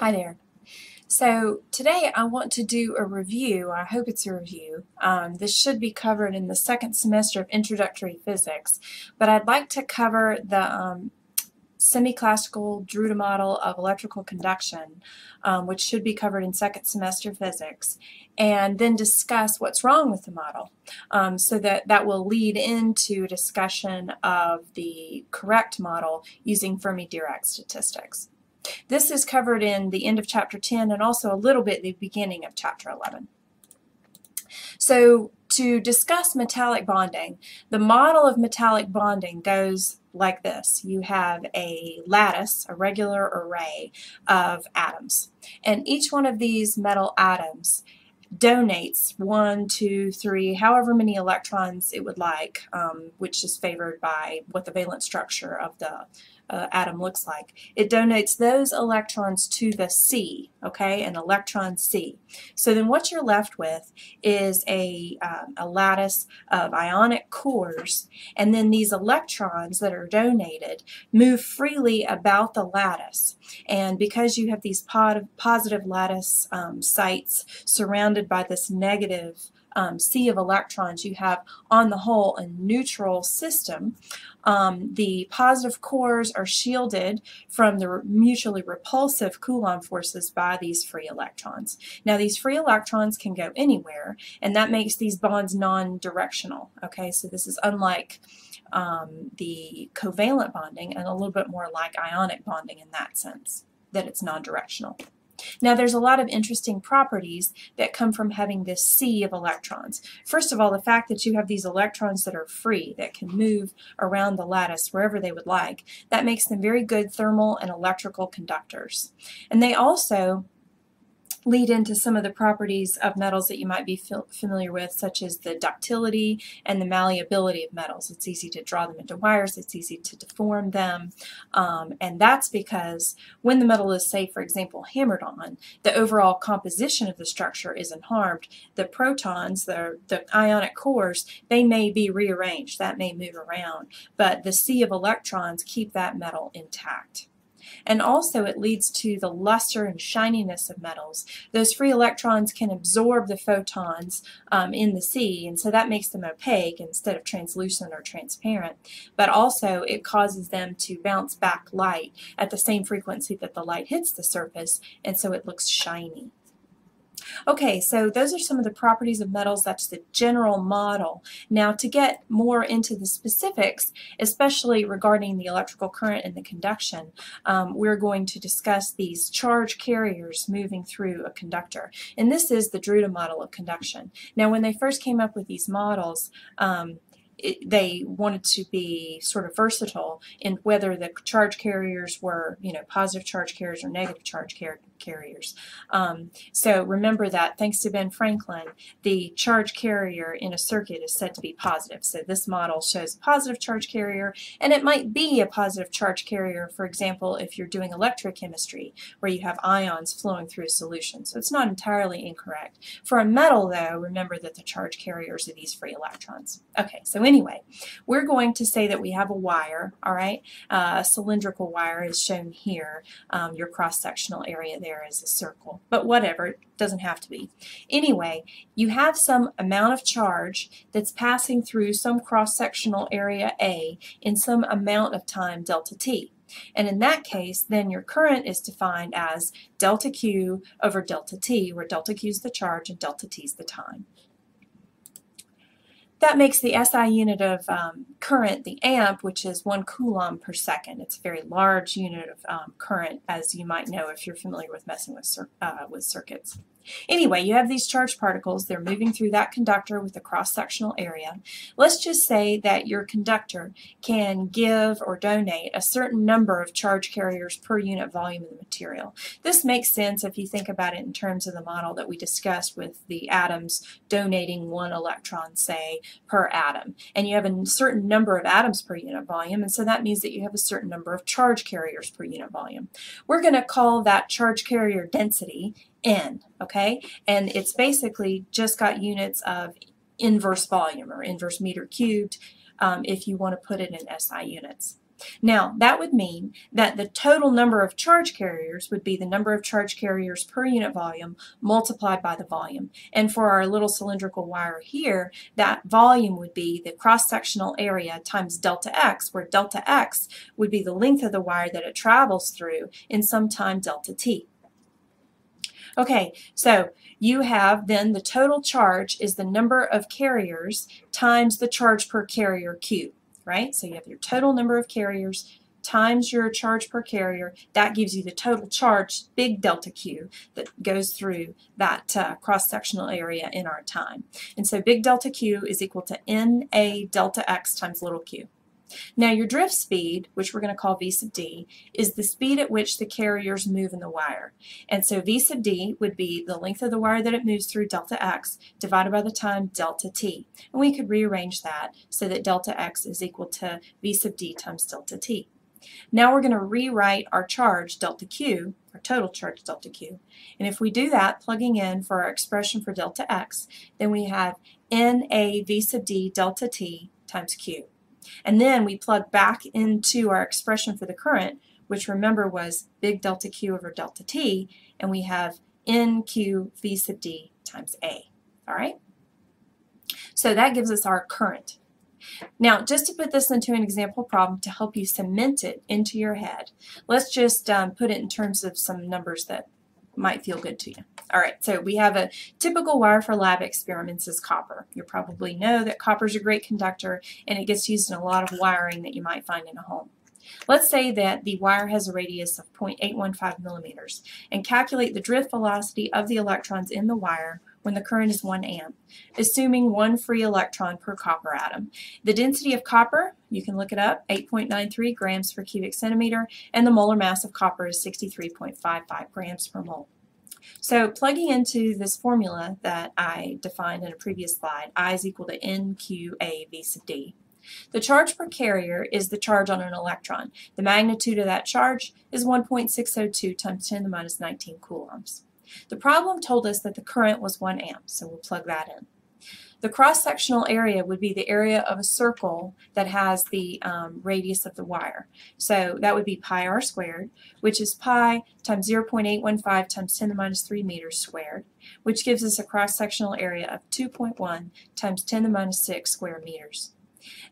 Hi there. So today I want to do a review, I hope it's a review. Um, this should be covered in the second semester of Introductory Physics, but I'd like to cover the um, semi-classical Drude model of electrical conduction, um, which should be covered in second semester physics, and then discuss what's wrong with the model. Um, so that, that will lead into discussion of the correct model using Fermi-Dirac statistics. This is covered in the end of chapter 10 and also a little bit the beginning of chapter 11. So to discuss metallic bonding, the model of metallic bonding goes like this. You have a lattice, a regular array of atoms. And each one of these metal atoms donates one, two, three, however many electrons it would like, um, which is favored by what the valence structure of the uh, atom looks like. It donates those electrons to the sea, okay, an electron sea. So then what you're left with is a, um, a lattice of ionic cores, and then these electrons that are donated move freely about the lattice. And because you have these positive lattice um, sites surrounded by this negative um, sea of electrons, you have on the whole a neutral system. Um, the positive cores are shielded from the mutually repulsive Coulomb forces by these free electrons. Now these free electrons can go anywhere and that makes these bonds non-directional. Okay, so this is unlike um, the covalent bonding and a little bit more like ionic bonding in that sense, that it's non-directional. Now there's a lot of interesting properties that come from having this sea of electrons. First of all, the fact that you have these electrons that are free, that can move around the lattice wherever they would like, that makes them very good thermal and electrical conductors. And they also lead into some of the properties of metals that you might be familiar with, such as the ductility and the malleability of metals. It's easy to draw them into wires, it's easy to deform them, um, and that's because when the metal is, say, for example, hammered on, the overall composition of the structure isn't harmed. The protons, the, the ionic cores, they may be rearranged, that may move around, but the sea of electrons keep that metal intact. And also it leads to the luster and shininess of metals. Those free electrons can absorb the photons um, in the sea, and so that makes them opaque instead of translucent or transparent. But also it causes them to bounce back light at the same frequency that the light hits the surface, and so it looks shiny. Okay, so those are some of the properties of metals. That's the general model. Now to get more into the specifics, especially regarding the electrical current and the conduction, um, we're going to discuss these charge carriers moving through a conductor. And this is the Drude model of conduction. Now when they first came up with these models, um, it, they wanted to be sort of versatile in whether the charge carriers were, you know, positive charge carriers or negative charge car carriers. Um, so remember that thanks to Ben Franklin, the charge carrier in a circuit is said to be positive. So this model shows a positive charge carrier, and it might be a positive charge carrier, for example, if you're doing electrochemistry, where you have ions flowing through a solution. So it's not entirely incorrect. For a metal, though, remember that the charge carriers are these free electrons. Okay, so anyway, we're going to say that we have a wire, all right? Uh, a cylindrical wire is shown here, um, your cross-sectional area there is a circle, but whatever, it doesn't have to be. Anyway, you have some amount of charge that's passing through some cross-sectional area A in some amount of time delta t. And in that case, then your current is defined as delta Q over delta T, where delta Q is the charge and delta T is the time. That makes the SI unit of um, current the amp, which is one coulomb per second. It's a very large unit of um, current, as you might know if you're familiar with messing with, uh, with circuits. Anyway, you have these charged particles. They're moving through that conductor with a cross-sectional area. Let's just say that your conductor can give or donate a certain number of charge carriers per unit volume of the material. This makes sense if you think about it in terms of the model that we discussed with the atoms donating one electron, say, per atom. And you have a certain number of atoms per unit volume, and so that means that you have a certain number of charge carriers per unit volume. We're going to call that charge carrier density N, okay? And it's basically just got units of inverse volume or inverse meter cubed um, if you want to put it in SI units. Now, that would mean that the total number of charge carriers would be the number of charge carriers per unit volume multiplied by the volume. And for our little cylindrical wire here, that volume would be the cross-sectional area times delta x, where delta x would be the length of the wire that it travels through in some time delta t. Okay, so you have then the total charge is the number of carriers times the charge per carrier Q right? So you have your total number of carriers times your charge per carrier. That gives you the total charge, big delta Q, that goes through that uh, cross-sectional area in our time. And so big delta Q is equal to NA delta X times little q. Now your drift speed, which we're going to call V sub d, is the speed at which the carriers move in the wire. And so V sub d would be the length of the wire that it moves through delta x divided by the time delta t. And we could rearrange that so that delta x is equal to V sub d times delta t. Now we're going to rewrite our charge delta q, our total charge delta q. And if we do that, plugging in for our expression for delta x, then we have NA V sub d delta t times q. And then we plug back into our expression for the current, which remember was big delta Q over delta T, and we have NQ V sub D times A. All right? So that gives us our current. Now, just to put this into an example problem to help you cement it into your head, let's just um, put it in terms of some numbers that might feel good to you. All right, so we have a typical wire for lab experiments is copper. You probably know that copper is a great conductor and it gets used in a lot of wiring that you might find in a home. Let's say that the wire has a radius of 0.815 millimeters and calculate the drift velocity of the electrons in the wire when the current is 1 amp, assuming one free electron per copper atom. The density of copper, you can look it up, 8.93 grams per cubic centimeter, and the molar mass of copper is 63.55 grams per mole. So plugging into this formula that I defined in a previous slide, I is equal to NQA V sub D. The charge per carrier is the charge on an electron. The magnitude of that charge is 1.602 times 10 to the minus 19 coulombs. The problem told us that the current was 1 amp, so we'll plug that in. The cross-sectional area would be the area of a circle that has the um, radius of the wire. So that would be pi r squared, which is pi times 0.815 times 10 to the minus 3 meters squared, which gives us a cross-sectional area of 2.1 times 10 to the minus 6 square meters.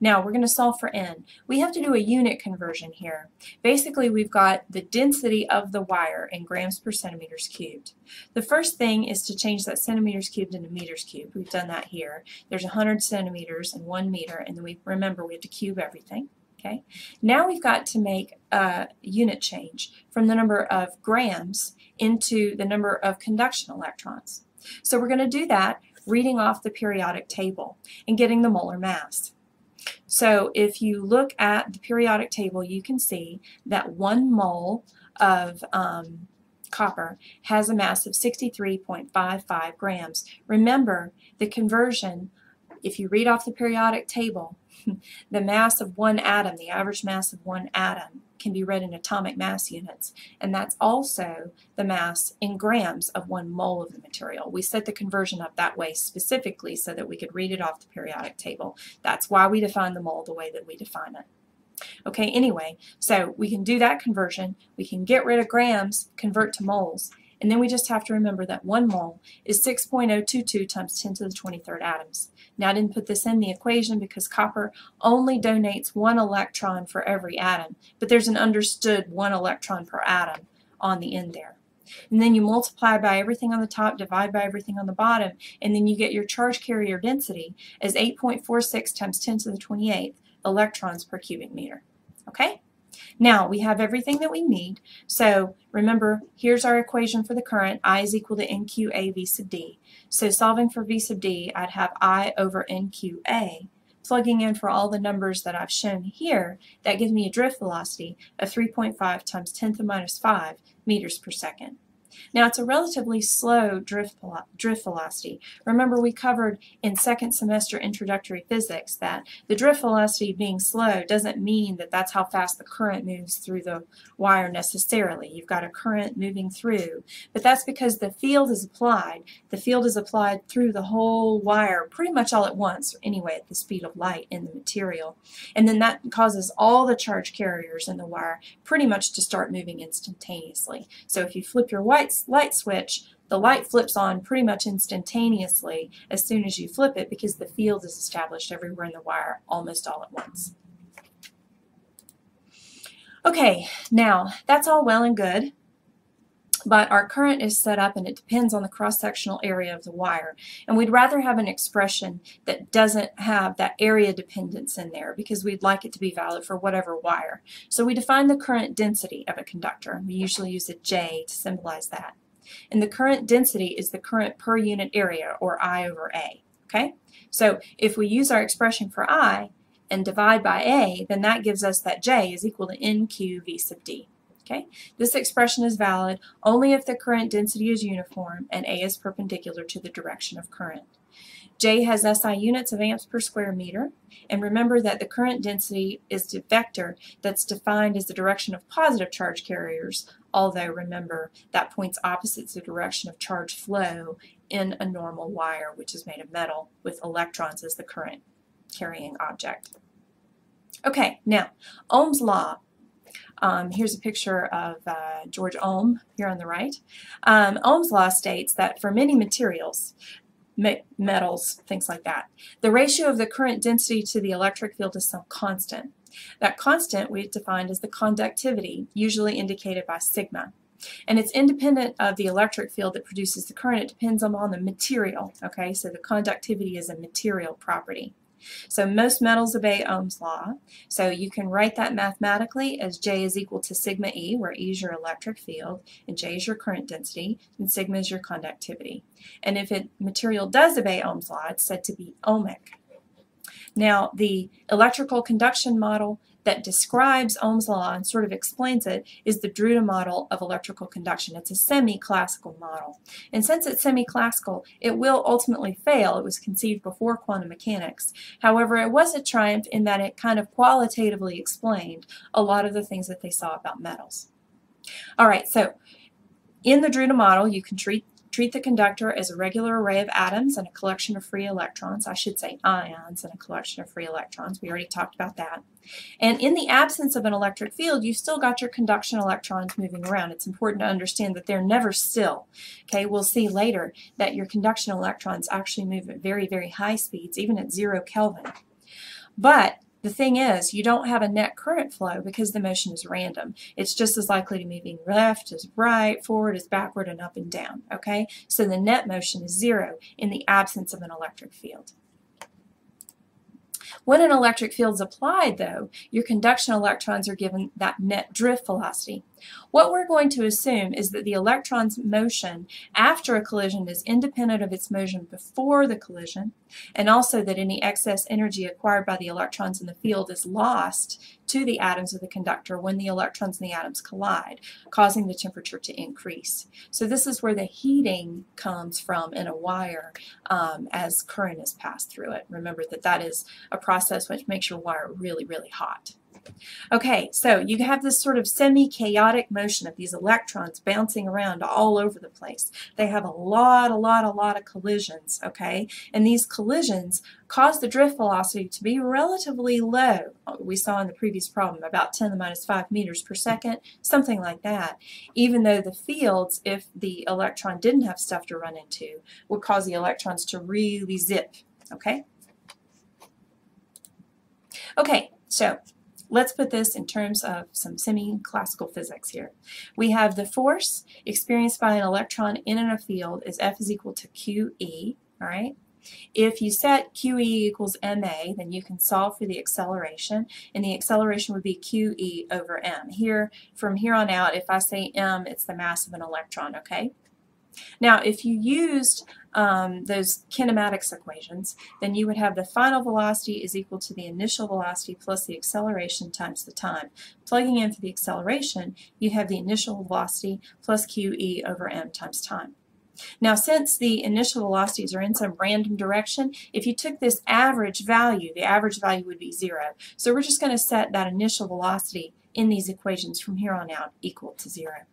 Now we're going to solve for n. We have to do a unit conversion here. Basically we've got the density of the wire in grams per centimeters cubed. The first thing is to change that centimeters cubed into meters cubed. We've done that here. There's 100 centimeters and 1 meter and then we remember we have to cube everything. Okay. Now we've got to make a unit change from the number of grams into the number of conduction electrons. So we're going to do that reading off the periodic table and getting the molar mass. So if you look at the periodic table, you can see that one mole of um, copper has a mass of 63.55 grams. Remember, the conversion, if you read off the periodic table, the mass of one atom, the average mass of one atom, can be read in atomic mass units, and that's also the mass in grams of one mole of the material. We set the conversion up that way specifically so that we could read it off the periodic table. That's why we define the mole the way that we define it. Okay, anyway, so we can do that conversion. We can get rid of grams, convert to moles, and then we just have to remember that 1 mole is 6.022 times 10 to the 23rd atoms. Now I didn't put this in the equation because copper only donates one electron for every atom, but there's an understood one electron per atom on the end there. And then you multiply by everything on the top, divide by everything on the bottom, and then you get your charge carrier density as 8.46 times 10 to the 28th electrons per cubic meter. Okay? Now, we have everything that we need. So remember, here's our equation for the current. I is equal to NQA V sub D. So solving for V sub D, I'd have I over NQA. Plugging in for all the numbers that I've shown here, that gives me a drift velocity of 3.5 times 10 to the minus 5 meters per second. Now it's a relatively slow drift, drift velocity. Remember we covered in second semester introductory physics that the drift velocity being slow doesn't mean that that's how fast the current moves through the wire necessarily. You've got a current moving through, but that's because the field is applied. The field is applied through the whole wire pretty much all at once, anyway at the speed of light in the material. And then that causes all the charge carriers in the wire pretty much to start moving instantaneously. So if you flip your white light switch, the light flips on pretty much instantaneously as soon as you flip it because the field is established everywhere in the wire almost all at once. Okay, now that's all well and good, but our current is set up and it depends on the cross-sectional area of the wire. And we'd rather have an expression that doesn't have that area dependence in there because we'd like it to be valid for whatever wire. So we define the current density of a conductor. We usually use a J to symbolize that. And the current density is the current per unit area, or I over A. Okay? So if we use our expression for I and divide by A, then that gives us that J is equal to NQ V sub D. Okay? This expression is valid only if the current density is uniform and A is perpendicular to the direction of current. J has SI units of amps per square meter. And remember that the current density is the vector that's defined as the direction of positive charge carriers, although remember that points opposite to the direction of charge flow in a normal wire, which is made of metal, with electrons as the current carrying object. Okay, now, Ohm's law. Um, here's a picture of uh, George Ohm here on the right. Um, Ohm's law states that for many materials, metals, things like that. The ratio of the current density to the electric field is some constant. That constant we defined as the conductivity, usually indicated by sigma. And it's independent of the electric field that produces the current. It depends on the material, okay? So the conductivity is a material property. So most metals obey Ohm's law. So you can write that mathematically as J is equal to sigma E, where E is your electric field, and J is your current density, and sigma is your conductivity. And if a material does obey Ohm's law, it's said to be ohmic. Now, the electrical conduction model that describes Ohm's law and sort of explains it is the Drude model of electrical conduction. It's a semi-classical model. And since it's semi-classical, it will ultimately fail. It was conceived before quantum mechanics. However, it was a triumph in that it kind of qualitatively explained a lot of the things that they saw about metals. All right, so in the Drude model, you can treat Treat the conductor as a regular array of atoms and a collection of free electrons. I should say ions and a collection of free electrons. We already talked about that. And in the absence of an electric field, you've still got your conduction electrons moving around. It's important to understand that they're never still. Okay, we'll see later that your conduction electrons actually move at very, very high speeds, even at zero Kelvin. But the thing is, you don't have a net current flow because the motion is random. It's just as likely to be moving left as right, forward as backward, and up and down, okay? So the net motion is zero in the absence of an electric field. When an electric field is applied, though, your conduction electrons are given that net drift velocity. What we're going to assume is that the electron's motion after a collision is independent of its motion before the collision, and also that any excess energy acquired by the electrons in the field is lost to the atoms of the conductor when the electrons and the atoms collide, causing the temperature to increase. So this is where the heating comes from in a wire um, as current is passed through it. Remember that that is a process which makes your wire really, really hot. Okay, so you have this sort of semi-chaotic motion of these electrons bouncing around all over the place. They have a lot, a lot, a lot of collisions, okay? And these collisions cause the drift velocity to be relatively low. We saw in the previous problem, about 10 to the minus 5 meters per second, something like that. Even though the fields, if the electron didn't have stuff to run into, would cause the electrons to really zip, okay? Okay, so Let's put this in terms of some semi-classical physics here. We have the force experienced by an electron in a field is F is equal to QE, all right? If you set QE equals MA, then you can solve for the acceleration, and the acceleration would be QE over M. Here, from here on out, if I say M, it's the mass of an electron, okay? Now, if you used um, those kinematics equations, then you would have the final velocity is equal to the initial velocity plus the acceleration times the time. Plugging in for the acceleration, you have the initial velocity plus qe over m times time. Now, since the initial velocities are in some random direction, if you took this average value, the average value would be zero. So we're just going to set that initial velocity in these equations from here on out equal to zero.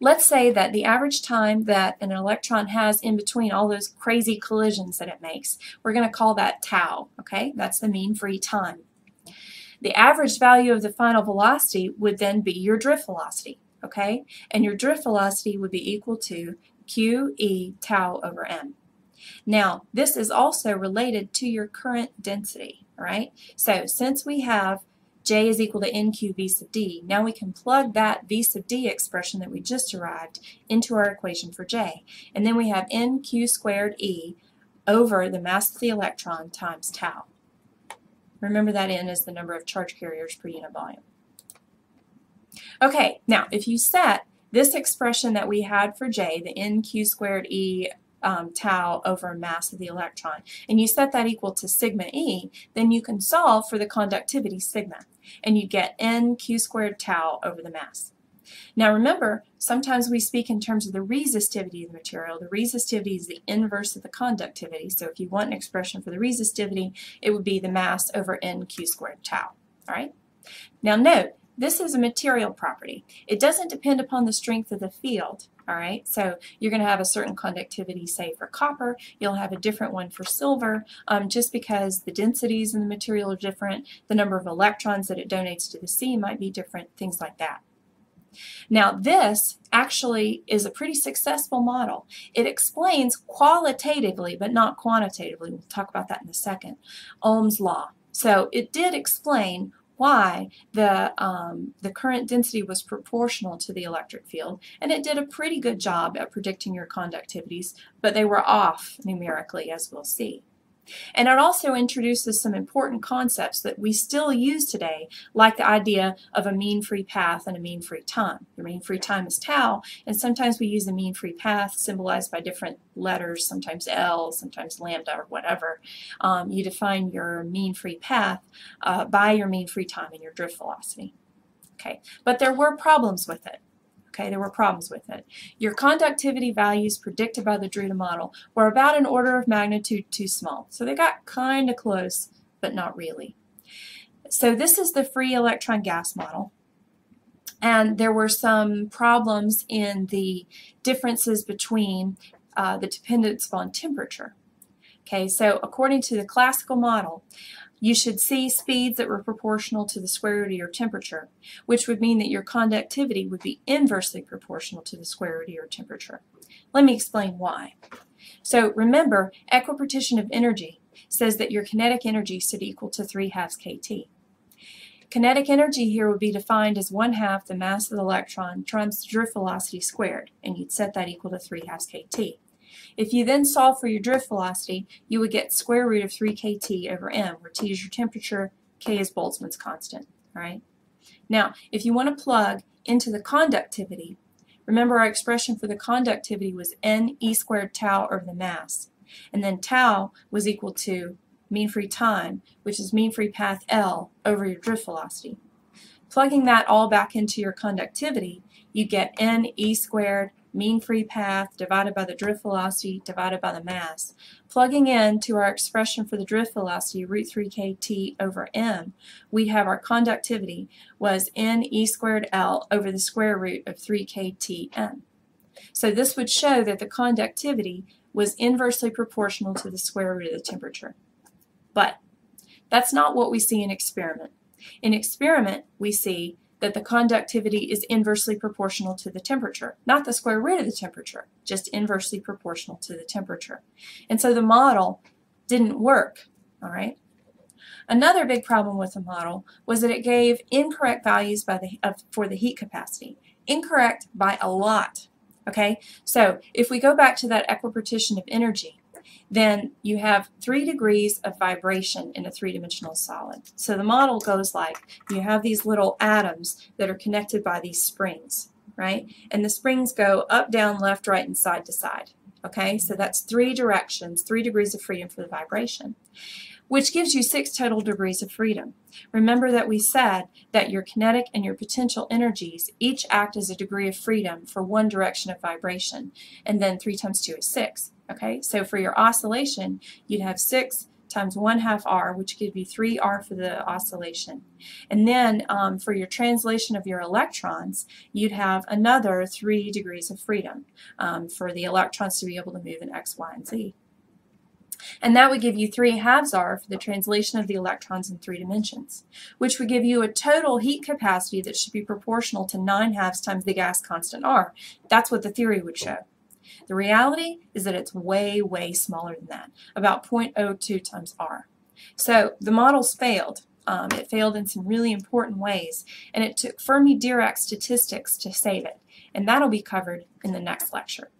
Let's say that the average time that an electron has in between all those crazy collisions that it makes, we're going to call that tau, okay? That's the mean free time. The average value of the final velocity would then be your drift velocity, okay? And your drift velocity would be equal to qe tau over m. Now, this is also related to your current density, right? So since we have J is equal to NQ V sub D. Now we can plug that V sub D expression that we just derived into our equation for J. And then we have NQ squared E over the mass of the electron times tau. Remember that N is the number of charge carriers per unit volume. Okay, now if you set this expression that we had for J, the NQ squared E um, tau over mass of the electron, and you set that equal to sigma E, then you can solve for the conductivity sigma and you get n q squared tau over the mass. Now remember, sometimes we speak in terms of the resistivity of the material. The resistivity is the inverse of the conductivity. So if you want an expression for the resistivity, it would be the mass over n q squared tau. All right? Now note, this is a material property. It doesn't depend upon the strength of the field. All right, so you're going to have a certain conductivity, say for copper. You'll have a different one for silver, um, just because the densities in the material are different. The number of electrons that it donates to the sea might be different, things like that. Now this actually is a pretty successful model. It explains qualitatively, but not quantitatively. We'll talk about that in a second. Ohm's law. So it did explain why the, um, the current density was proportional to the electric field, and it did a pretty good job at predicting your conductivities, but they were off numerically, as we'll see. And it also introduces some important concepts that we still use today, like the idea of a mean free path and a mean free time. The mean free time is tau, and sometimes we use a mean free path symbolized by different letters, sometimes L, sometimes lambda, or whatever. Um, you define your mean free path uh, by your mean free time and your drift velocity. Okay, but there were problems with it. Okay, there were problems with it. Your conductivity values predicted by the Drude model were about an order of magnitude too small. So they got kind of close, but not really. So this is the free electron gas model. And there were some problems in the differences between uh, the dependence upon temperature. Okay, so according to the classical model, you should see speeds that were proportional to the square root of your temperature, which would mean that your conductivity would be inversely proportional to the square root of your temperature. Let me explain why. So remember, equipartition of energy says that your kinetic energy should equal to 3 halves kT. Kinetic energy here would be defined as 1 half the mass of the electron times the drift velocity squared, and you'd set that equal to 3 halves kT. If you then solve for your drift velocity, you would get square root of 3 kT over m, where T is your temperature, K is Boltzmann's constant. All right. Now, if you want to plug into the conductivity, remember our expression for the conductivity was n e squared tau over the mass. And then tau was equal to mean free time, which is mean free path L over your drift velocity. Plugging that all back into your conductivity, you get n e squared mean free path divided by the drift velocity divided by the mass. Plugging in to our expression for the drift velocity, root 3 kt over m, we have our conductivity was n e squared L over the square root of 3 kt m. So this would show that the conductivity was inversely proportional to the square root of the temperature. But that's not what we see in experiment. In experiment, we see that the conductivity is inversely proportional to the temperature, not the square root of the temperature, just inversely proportional to the temperature. And so the model didn't work, all right? Another big problem with the model was that it gave incorrect values by the, for the heat capacity. Incorrect by a lot, okay? So if we go back to that equipartition of energy, then you have three degrees of vibration in a three-dimensional solid. So the model goes like, you have these little atoms that are connected by these springs, right? And the springs go up, down, left, right, and side to side, Okay, so that's three directions, three degrees of freedom for the vibration, which gives you six total degrees of freedom. Remember that we said that your kinetic and your potential energies each act as a degree of freedom for one direction of vibration, and then three times two is six. Okay, so for your oscillation, you'd have six times 1 half r, which gives you 3r for the oscillation. And then um, for your translation of your electrons, you'd have another 3 degrees of freedom um, for the electrons to be able to move in x, y, and z. And that would give you 3 halves r for the translation of the electrons in three dimensions, which would give you a total heat capacity that should be proportional to 9 halves times the gas constant r. That's what the theory would show. The reality is that it's way, way smaller than that, about 0.02 times R. So the models failed. Um, it failed in some really important ways, and it took Fermi-Dirac statistics to save it, and that'll be covered in the next lecture.